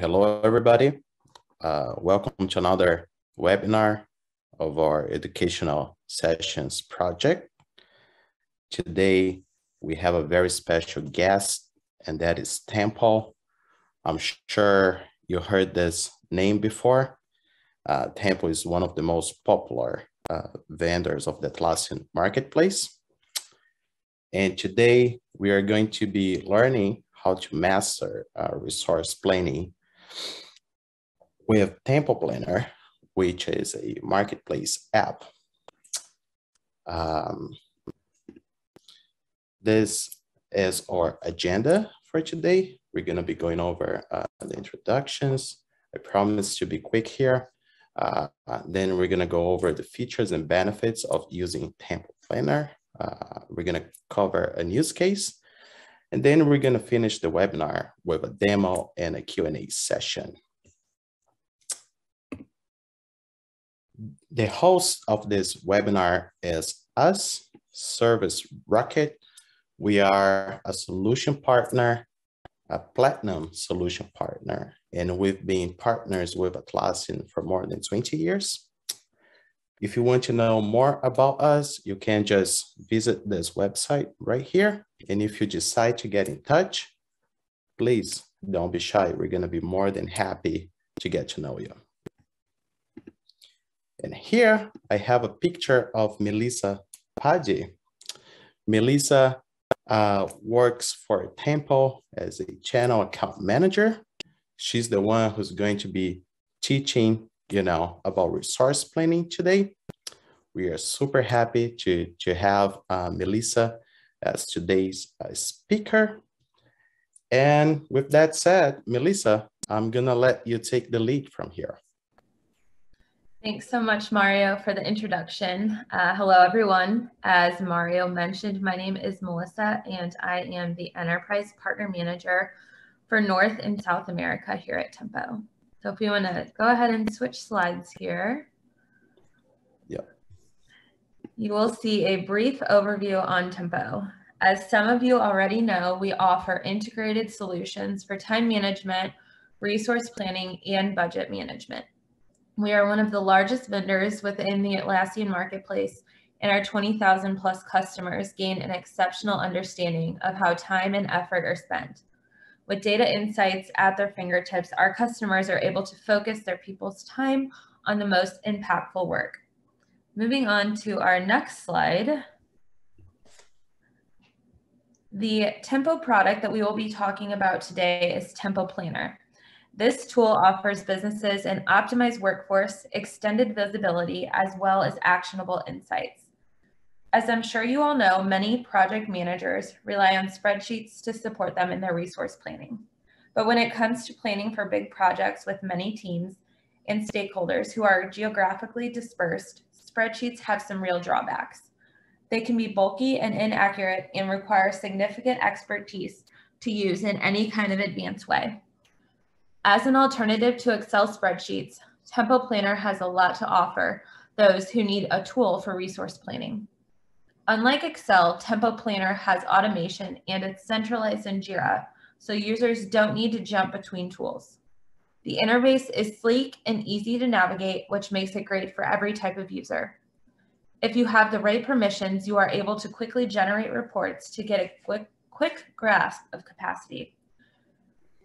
hello, everybody. Uh, welcome to another webinar of our educational sessions project. Today, we have a very special guest, and that is Tempo. I'm sure you heard this name before. Uh, Tempo is one of the most popular uh, vendors of the Atlassian marketplace. And today, we are going to be learning how to master uh, resource planning. We have Tempo Planner, which is a marketplace app. Um, this is our agenda for today. We're gonna be going over uh, the introductions. I promise to be quick here. Uh, then we're gonna go over the features and benefits of using Tempo Planner. Uh, we're gonna cover a use case and then we're gonna finish the webinar with a demo and a Q&A session. The host of this webinar is us, Service Rocket. We are a solution partner, a platinum solution partner, and we've been partners with Atlassian for more than 20 years. If you want to know more about us, you can just visit this website right here. And if you decide to get in touch, please don't be shy. We're going to be more than happy to get to know you. And here I have a picture of Melissa Pahde. Melissa uh, works for Tempo as a channel account manager. She's the one who's going to be teaching you know, about resource planning today. We are super happy to, to have uh, Melissa as today's uh, speaker. And with that said, Melissa, I'm gonna let you take the lead from here. Thanks so much, Mario, for the introduction. Uh, hello, everyone. As Mario mentioned, my name is Melissa, and I am the Enterprise Partner Manager for North and South America here at Tempo. So if we want to go ahead and switch slides here. Yeah. You will see a brief overview on Tempo. As some of you already know, we offer integrated solutions for time management, resource planning, and budget management. We are one of the largest vendors within the Atlassian marketplace, and our 20,000 plus customers gain an exceptional understanding of how time and effort are spent. With data insights at their fingertips, our customers are able to focus their people's time on the most impactful work. Moving on to our next slide. The Tempo product that we will be talking about today is Tempo Planner. This tool offers businesses an optimized workforce, extended visibility, as well as actionable insights. As I'm sure you all know, many project managers rely on spreadsheets to support them in their resource planning. But when it comes to planning for big projects with many teams and stakeholders who are geographically dispersed, spreadsheets have some real drawbacks. They can be bulky and inaccurate and require significant expertise to use in any kind of advanced way. As an alternative to Excel spreadsheets, Tempo Planner has a lot to offer those who need a tool for resource planning. Unlike Excel, Tempo Planner has automation and it's centralized in Jira, so users don't need to jump between tools. The interface is sleek and easy to navigate, which makes it great for every type of user. If you have the right permissions, you are able to quickly generate reports to get a quick, quick grasp of capacity.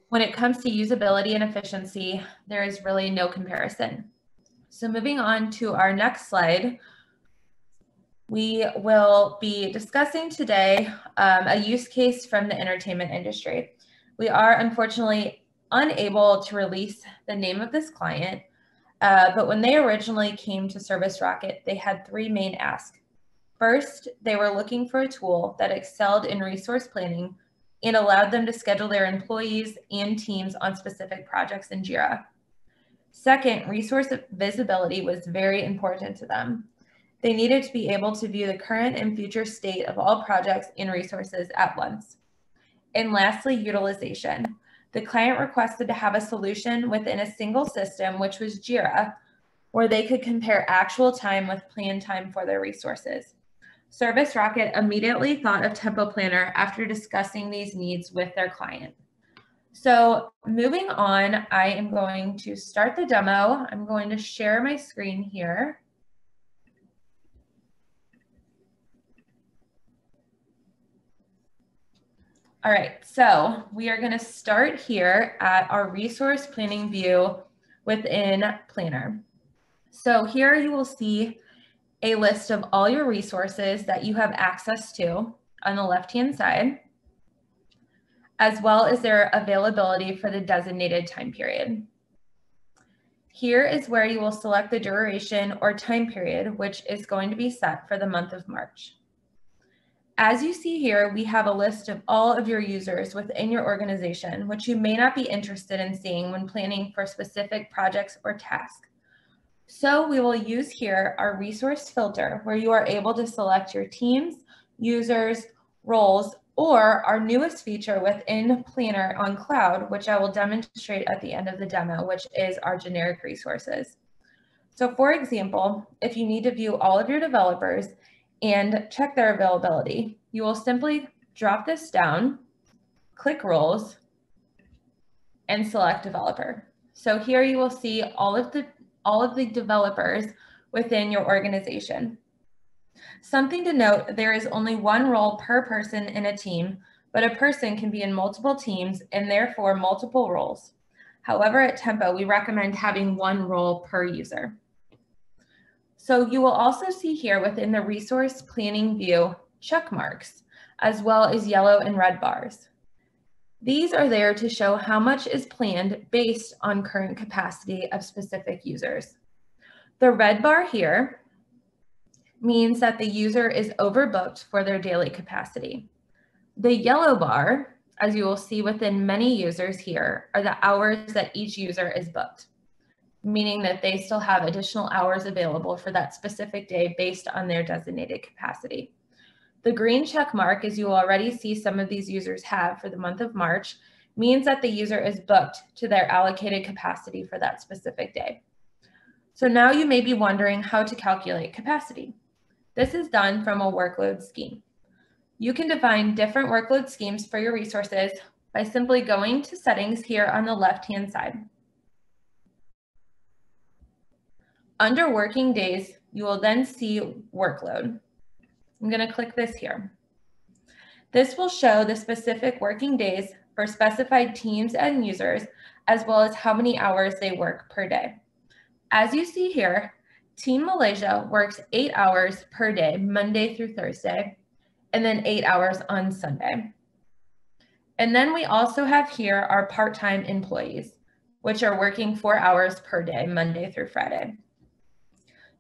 When it comes to usability and efficiency, there is really no comparison. So moving on to our next slide, we will be discussing today um, a use case from the entertainment industry. We are unfortunately unable to release the name of this client, uh, but when they originally came to ServiceRocket, they had three main asks. First, they were looking for a tool that excelled in resource planning and allowed them to schedule their employees and teams on specific projects in JIRA. Second, resource visibility was very important to them. They needed to be able to view the current and future state of all projects and resources at once. And lastly, utilization. The client requested to have a solution within a single system, which was JIRA, where they could compare actual time with planned time for their resources. ServiceRocket immediately thought of Tempo Planner after discussing these needs with their client. So moving on, I am going to start the demo. I'm going to share my screen here. All right, so we are gonna start here at our resource planning view within Planner. So here you will see a list of all your resources that you have access to on the left-hand side, as well as their availability for the designated time period. Here is where you will select the duration or time period, which is going to be set for the month of March. As you see here, we have a list of all of your users within your organization, which you may not be interested in seeing when planning for specific projects or tasks. So we will use here our resource filter where you are able to select your teams, users, roles, or our newest feature within Planner on Cloud, which I will demonstrate at the end of the demo, which is our generic resources. So for example, if you need to view all of your developers, and check their availability. You will simply drop this down, click roles, and select developer. So here you will see all of the all of the developers within your organization. Something to note, there is only one role per person in a team, but a person can be in multiple teams and therefore multiple roles. However, at Tempo, we recommend having one role per user. So you will also see here within the resource planning view check marks, as well as yellow and red bars. These are there to show how much is planned based on current capacity of specific users. The red bar here means that the user is overbooked for their daily capacity. The yellow bar, as you will see within many users here, are the hours that each user is booked meaning that they still have additional hours available for that specific day based on their designated capacity. The green check mark, as you already see some of these users have for the month of March, means that the user is booked to their allocated capacity for that specific day. So now you may be wondering how to calculate capacity. This is done from a workload scheme. You can define different workload schemes for your resources by simply going to settings here on the left-hand side. Under working days, you will then see workload. I'm going to click this here. This will show the specific working days for specified teams and users, as well as how many hours they work per day. As you see here, Team Malaysia works eight hours per day, Monday through Thursday, and then eight hours on Sunday. And then we also have here our part-time employees, which are working four hours per day, Monday through Friday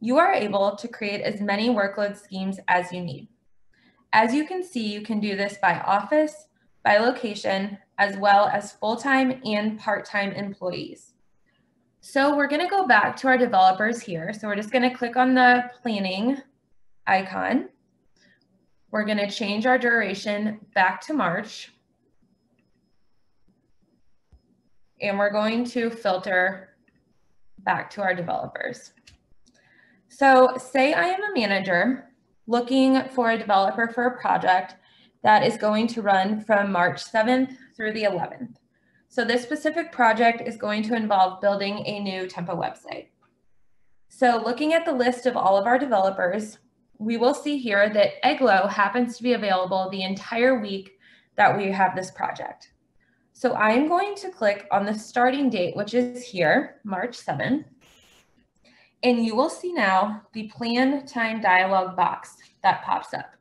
you are able to create as many workload schemes as you need. As you can see, you can do this by office, by location, as well as full-time and part-time employees. So we're gonna go back to our developers here. So we're just gonna click on the planning icon. We're gonna change our duration back to March. And we're going to filter back to our developers. So say I am a manager looking for a developer for a project that is going to run from March 7th through the 11th. So this specific project is going to involve building a new Tempo website. So looking at the list of all of our developers, we will see here that Eglo happens to be available the entire week that we have this project. So I'm going to click on the starting date, which is here, March 7th. And you will see now the plan time dialog box that pops up.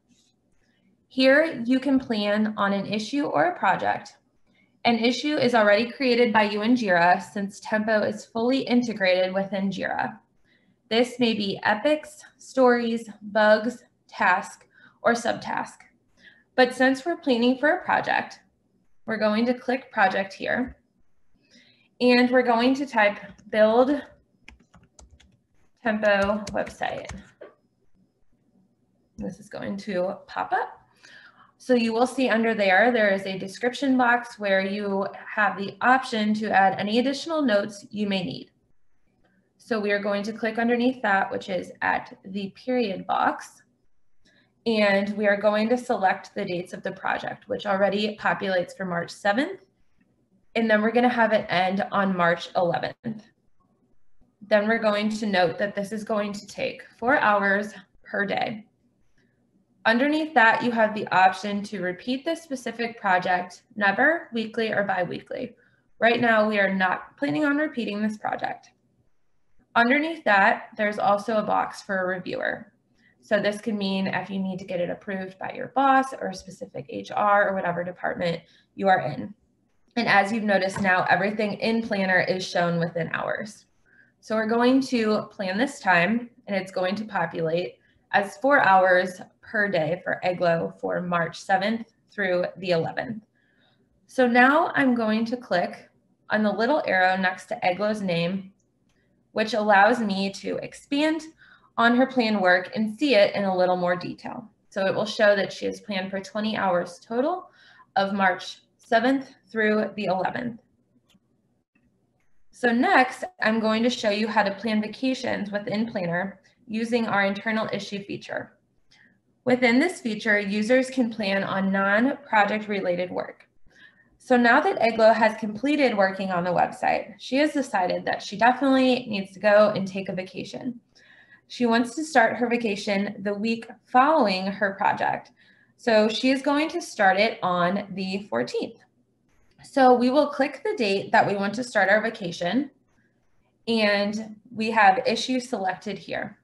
Here you can plan on an issue or a project. An issue is already created by you in JIRA since Tempo is fully integrated within JIRA. This may be epics, stories, bugs, task, or subtask. But since we're planning for a project, we're going to click project here. And we're going to type build Tempo website. This is going to pop up. So you will see under there, there is a description box where you have the option to add any additional notes you may need. So we are going to click underneath that, which is at the period box. And we are going to select the dates of the project, which already populates for March 7th and then we're going to have it end on March 11th. Then we're going to note that this is going to take four hours per day. Underneath that, you have the option to repeat this specific project, never, weekly, or bi-weekly. Right now, we are not planning on repeating this project. Underneath that, there's also a box for a reviewer. So this could mean if you need to get it approved by your boss or a specific HR or whatever department you are in. And as you've noticed now, everything in Planner is shown within hours. So we're going to plan this time and it's going to populate as four hours per day for EGLO for March 7th through the 11th. So now I'm going to click on the little arrow next to EGLO's name, which allows me to expand on her plan work and see it in a little more detail. So it will show that she has planned for 20 hours total of March 7th through the 11th. So next, I'm going to show you how to plan vacations within Planner using our internal issue feature. Within this feature, users can plan on non-project related work. So now that Eglo has completed working on the website, she has decided that she definitely needs to go and take a vacation. She wants to start her vacation the week following her project. So she is going to start it on the 14th. So we will click the date that we want to start our vacation and we have issue selected here.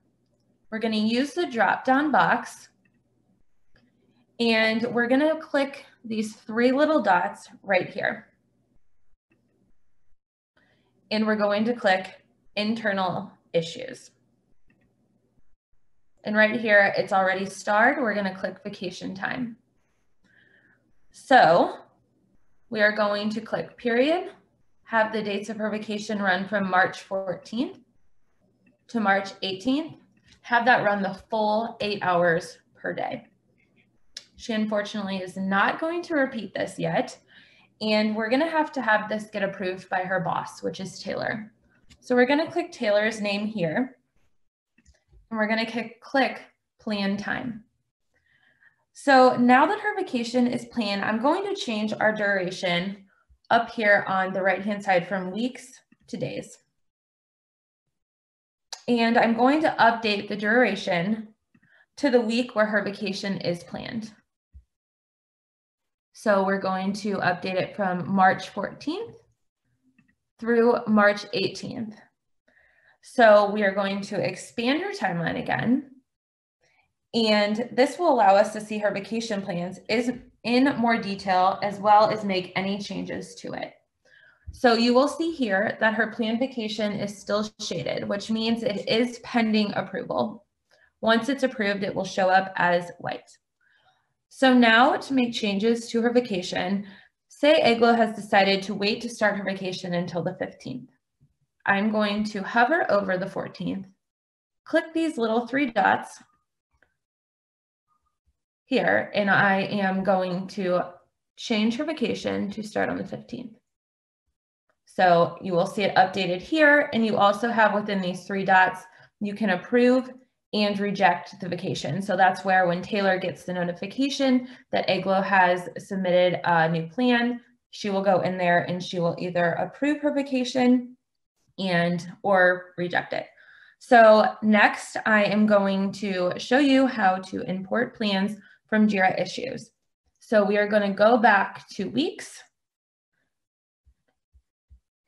We're going to use the drop down box and we're going to click these three little dots right here. And we're going to click internal issues. And right here, it's already starred. We're going to click vacation time. So we are going to click period, have the dates of her vacation run from March 14th to March 18th, have that run the full eight hours per day. She unfortunately is not going to repeat this yet. And we're going to have to have this get approved by her boss, which is Taylor. So we're going to click Taylor's name here. And we're going to click plan time. So now that her vacation is planned, I'm going to change our duration up here on the right-hand side from weeks to days. And I'm going to update the duration to the week where her vacation is planned. So we're going to update it from March 14th through March 18th. So we are going to expand her timeline again. And this will allow us to see her vacation plans is in more detail as well as make any changes to it. So you will see here that her planned vacation is still shaded, which means it is pending approval. Once it's approved, it will show up as white. So now to make changes to her vacation, say Eglo has decided to wait to start her vacation until the 15th. I'm going to hover over the 14th, click these little three dots here, and I am going to change her vacation to start on the 15th. So you will see it updated here, and you also have within these three dots, you can approve and reject the vacation. So that's where when Taylor gets the notification that Eglo has submitted a new plan, she will go in there and she will either approve her vacation and or reject it. So next I am going to show you how to import plans from JIRA issues. So we are going to go back to weeks.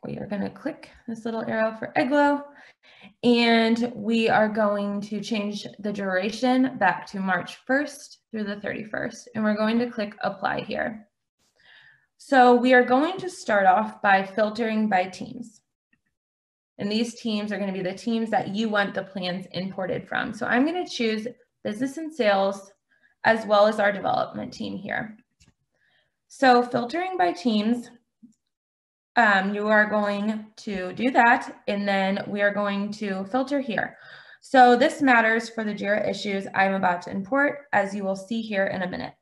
We are going to click this little arrow for Eglo and we are going to change the duration back to March 1st through the 31st. And we're going to click apply here. So we are going to start off by filtering by teams. And these teams are going to be the teams that you want the plans imported from. So I'm going to choose business and sales as well as our development team here. So filtering by teams, um, you are going to do that, and then we are going to filter here. So this matters for the JIRA issues I'm about to import, as you will see here in a minute.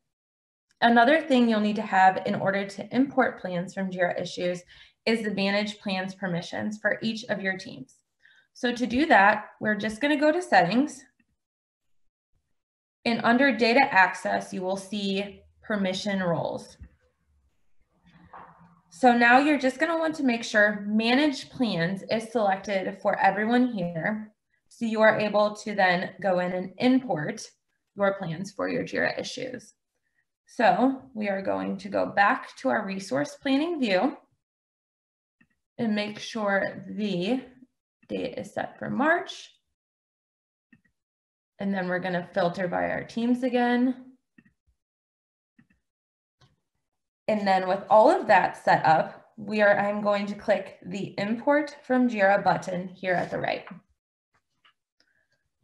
Another thing you'll need to have in order to import plans from JIRA issues is the manage plans permissions for each of your teams. So to do that, we're just gonna go to settings, and under data access, you will see permission roles. So now you're just gonna want to make sure manage plans is selected for everyone here. So you are able to then go in and import your plans for your JIRA issues. So we are going to go back to our resource planning view and make sure the date is set for March. And then we're gonna filter by our teams again. And then with all of that set up, we are, I'm going to click the import from JIRA button here at the right.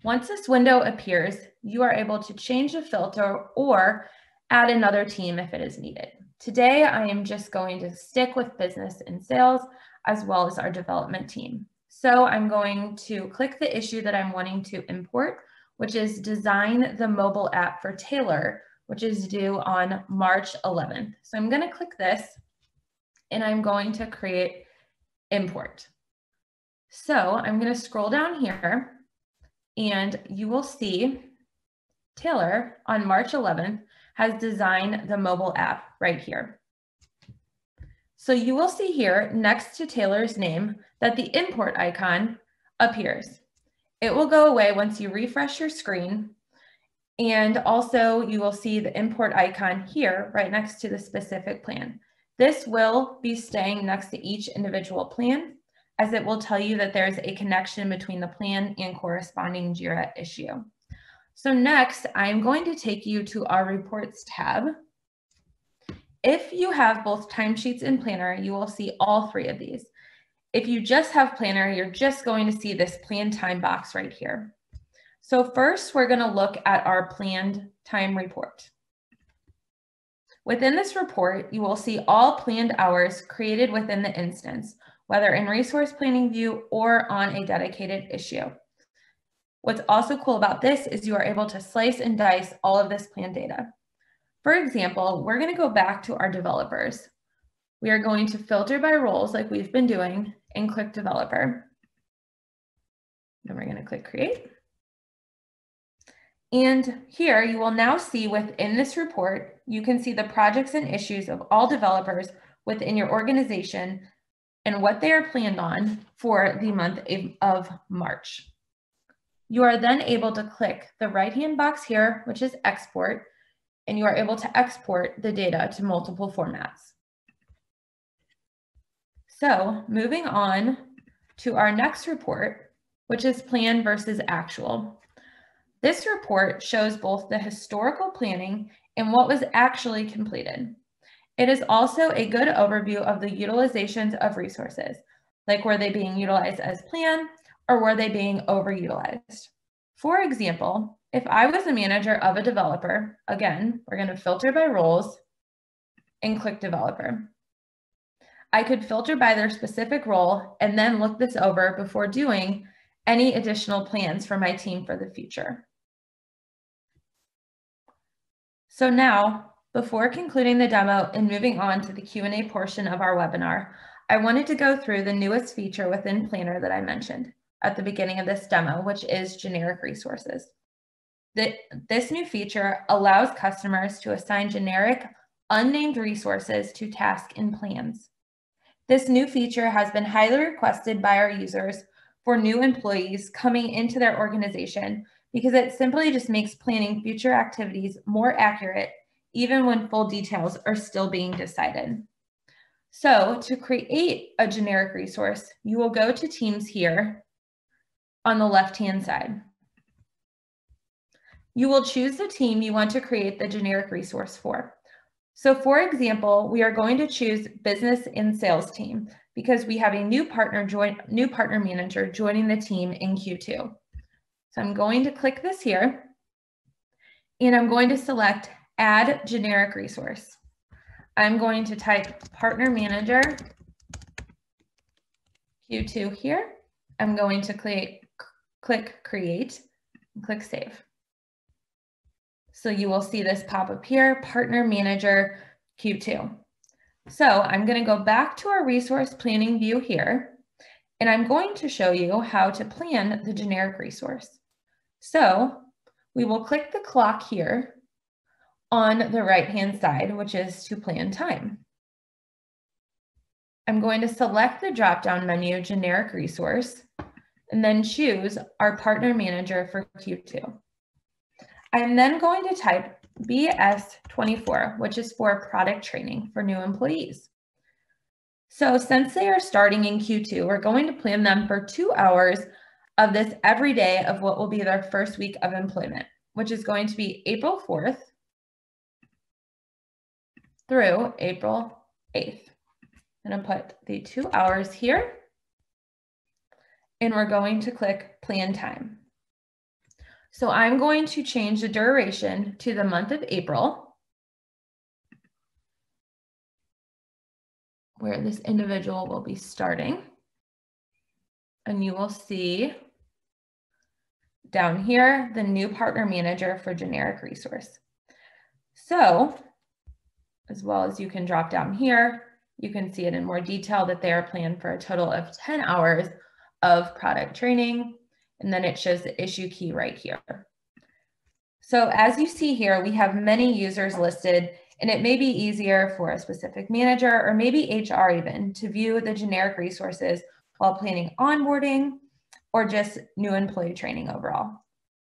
Once this window appears, you are able to change the filter or add another team if it is needed. Today, I am just going to stick with business and sales as well as our development team. So I'm going to click the issue that I'm wanting to import, which is design the mobile app for Taylor, which is due on March 11th. So I'm gonna click this and I'm going to create import. So I'm gonna scroll down here and you will see Taylor on March 11th has designed the mobile app right here. So you will see here next to Taylor's name that the import icon appears. It will go away once you refresh your screen. And also you will see the import icon here right next to the specific plan. This will be staying next to each individual plan as it will tell you that there's a connection between the plan and corresponding JIRA issue. So next, I'm going to take you to our reports tab. If you have both timesheets and planner, you will see all three of these. If you just have planner, you're just going to see this plan time box right here. So first, we're going to look at our planned time report. Within this report, you will see all planned hours created within the instance, whether in resource planning view or on a dedicated issue. What's also cool about this is you are able to slice and dice all of this plan data. For example, we're gonna go back to our developers. We are going to filter by roles like we've been doing and click developer. Then we're gonna click create. And here you will now see within this report, you can see the projects and issues of all developers within your organization and what they are planned on for the month of March. You are then able to click the right-hand box here, which is export, and you are able to export the data to multiple formats. So moving on to our next report, which is plan versus actual. This report shows both the historical planning and what was actually completed. It is also a good overview of the utilizations of resources, like were they being utilized as planned or were they being overutilized? For example, if I was a manager of a developer, again, we're going to filter by roles and click developer. I could filter by their specific role and then look this over before doing any additional plans for my team for the future. So now before concluding the demo and moving on to the Q&A portion of our webinar, I wanted to go through the newest feature within Planner that I mentioned at the beginning of this demo, which is generic resources. This new feature allows customers to assign generic unnamed resources to tasks and plans. This new feature has been highly requested by our users for new employees coming into their organization because it simply just makes planning future activities more accurate even when full details are still being decided. So to create a generic resource, you will go to Teams here on the left-hand side. You will choose the team you want to create the generic resource for. So for example, we are going to choose business and sales team because we have a new partner join new partner manager joining the team in Q2. So I'm going to click this here and I'm going to select add generic resource. I'm going to type partner manager Q2 here. I'm going to click, click create and click save. So you will see this pop up here, partner manager Q2. So I'm going to go back to our resource planning view here, and I'm going to show you how to plan the generic resource. So we will click the clock here on the right-hand side, which is to plan time. I'm going to select the drop-down menu generic resource and then choose our partner manager for Q2. I'm then going to type BS24, which is for product training for new employees. So since they are starting in Q2, we're going to plan them for two hours of this every day of what will be their first week of employment, which is going to be April 4th through April 8th. I'm gonna put the two hours here and we're going to click plan time. So I'm going to change the duration to the month of April, where this individual will be starting. And you will see down here, the new partner manager for generic resource. So, as well as you can drop down here, you can see it in more detail that they are planned for a total of 10 hours of product training, and then it shows the issue key right here. So as you see here, we have many users listed and it may be easier for a specific manager or maybe HR even to view the generic resources while planning onboarding or just new employee training overall.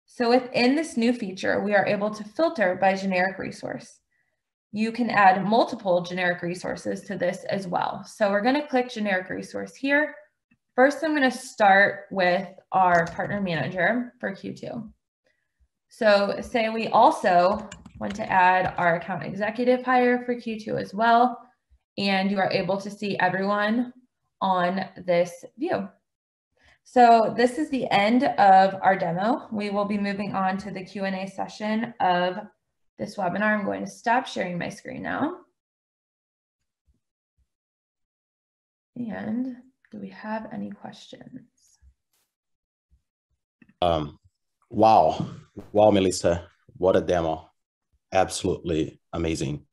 So within this new feature, we are able to filter by generic resource. You can add multiple generic resources to this as well. So we're gonna click generic resource here First, I'm going to start with our partner manager for Q2. So say we also want to add our account executive hire for Q2 as well, and you are able to see everyone on this view. So this is the end of our demo. We will be moving on to the Q&A session of this webinar. I'm going to stop sharing my screen now. And do we have any questions? Um, wow. Wow, Melissa. What a demo. Absolutely amazing.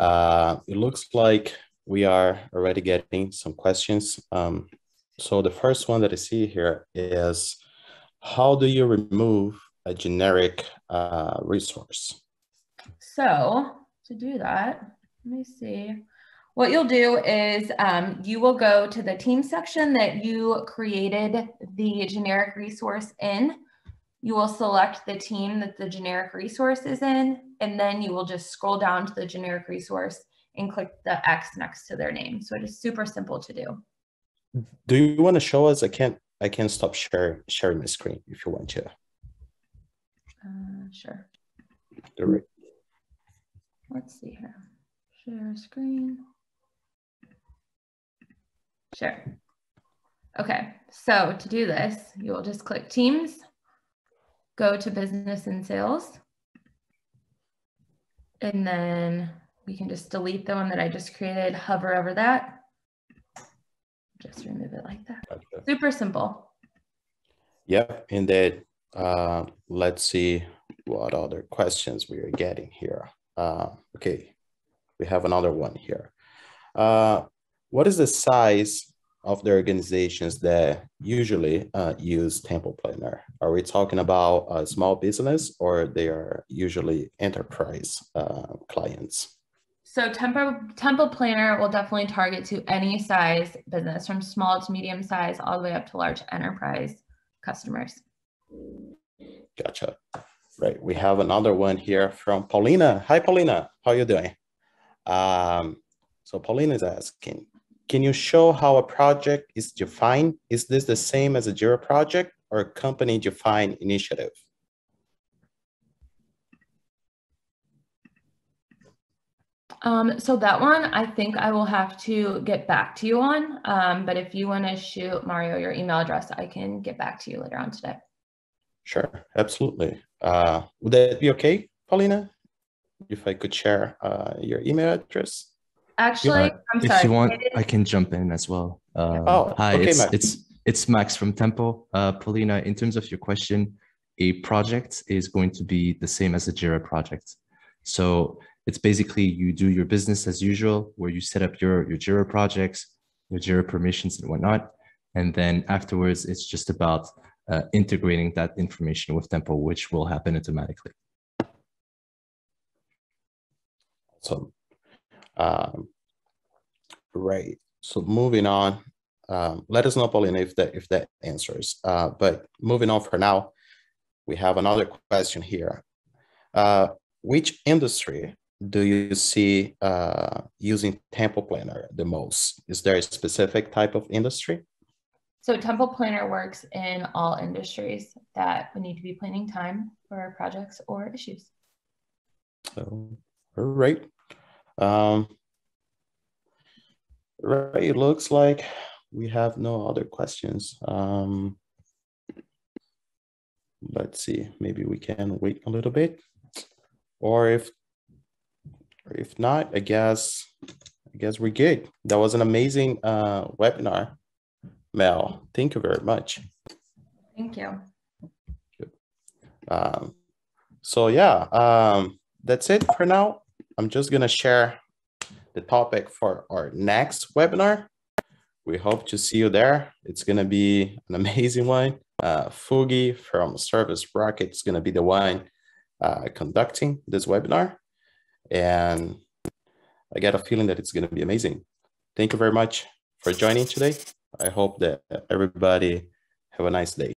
Uh, it looks like we are already getting some questions. Um, so the first one that I see here is, how do you remove a generic uh, resource? So to do that, let me see. What you'll do is um, you will go to the team section that you created the generic resource in. You will select the team that the generic resource is in, and then you will just scroll down to the generic resource and click the X next to their name. So it is super simple to do. Do you want to show us? I can't. I can't stop sharing sharing my screen if you want to. Uh, sure. Right. Let's see here. Share screen. Sure. Okay, so to do this, you'll just click Teams, go to Business and Sales, and then we can just delete the one that I just created, hover over that, just remove it like that. Okay. Super simple. Yep, and then uh, let's see what other questions we are getting here. Uh, okay, we have another one here. Uh, what is the size of the organizations that usually uh, use Tempo Planner? Are we talking about a small business or they are usually enterprise uh, clients? So Tempo, Tempo Planner will definitely target to any size business from small to medium size all the way up to large enterprise customers. Gotcha. Right. We have another one here from Paulina. Hi, Paulina. How are you doing? Um, so Paulina is asking, can you show how a project is defined? Is this the same as a JIRA project or a company defined initiative? Um, so that one, I think I will have to get back to you on. Um, but if you want to shoot Mario your email address, I can get back to you later on today. Sure, absolutely. Uh, would that be okay, Paulina? If I could share uh, your email address? Actually, uh, I'm if sorry. you want, I can jump in as well. Um, oh, hi, okay, it's, Max. it's it's Max from Tempo. Uh, Paulina, in terms of your question, a project is going to be the same as a Jira project. So it's basically you do your business as usual, where you set up your your Jira projects, your Jira permissions and whatnot, and then afterwards it's just about uh, integrating that information with Tempo, which will happen automatically. So um, right. so moving on, um, let us know, Paulina, if that if that answers. Uh, but moving on for now, we have another question here. Uh, which industry do you see uh, using Tempo Planner the most? Is there a specific type of industry? So Tempo Planner works in all industries that we need to be planning time for projects or issues. So, all right. Um, right, it looks like we have no other questions. Um, let's see, maybe we can wait a little bit. Or if or if not, I guess I guess we're good. That was an amazing uh, webinar. Mel, thank you very much. Thank you. Um, so yeah, um, that's it for now. I'm just gonna share the topic for our next webinar. We hope to see you there. It's gonna be an amazing one. Uh, Fugi from ServiceRocket is gonna be the one uh, conducting this webinar. And I get a feeling that it's gonna be amazing. Thank you very much for joining today. I hope that everybody have a nice day.